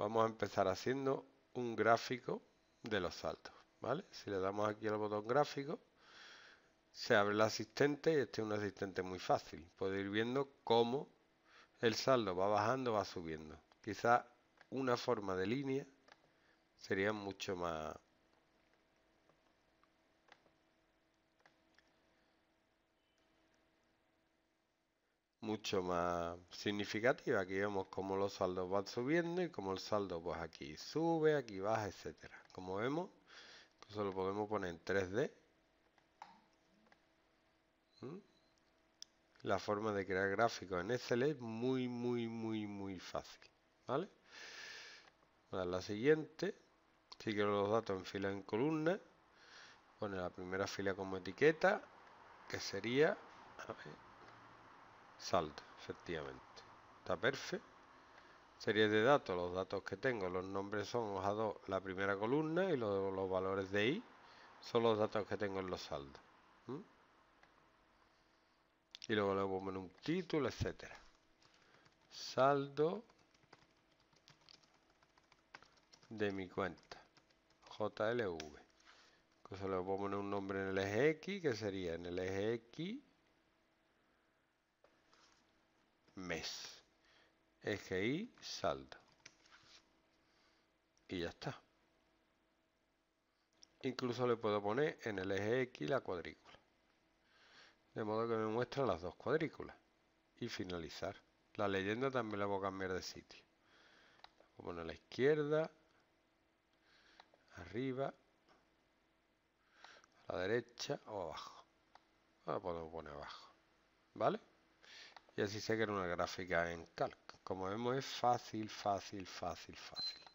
vamos a empezar haciendo un gráfico de los saltos, ¿vale? Si le damos aquí al botón gráfico, se abre el asistente y este es un asistente muy fácil. Puede ir viendo cómo el saldo va bajando, va subiendo. Quizá una forma de línea sería mucho más mucho más significativa. Aquí vemos cómo los saldos van subiendo y cómo el saldo pues aquí sube, aquí baja, etcétera. Como vemos, eso lo podemos poner en 3D. ¿Mm? La forma de crear gráficos en Excel es muy, muy, muy, muy fácil. ¿Vale? la siguiente. Si quiero los datos en fila en columna, pone la primera fila como etiqueta, que sería saldo, efectivamente. Está perfecto. Serie de datos, los datos que tengo, los nombres son hoja 2, la primera columna y los, los valores de i son los datos que tengo en los saldos. Y luego le pongo un título, etcétera. Saldo de mi cuenta. JLV. Entonces le voy a poner un nombre en el eje X, que sería en el eje X mes. Y, saldo. Y ya está. Incluso le puedo poner en el eje X la cuadrícula. De modo que me muestra las dos cuadrículas. Y finalizar. La leyenda también la voy a cambiar de sitio. Voy a poner a la izquierda, arriba, a la derecha o abajo. Ahora podemos poner abajo. ¿Vale? Y así se crea una gráfica en Calc. Como vemos es fácil, fácil, fácil, fácil.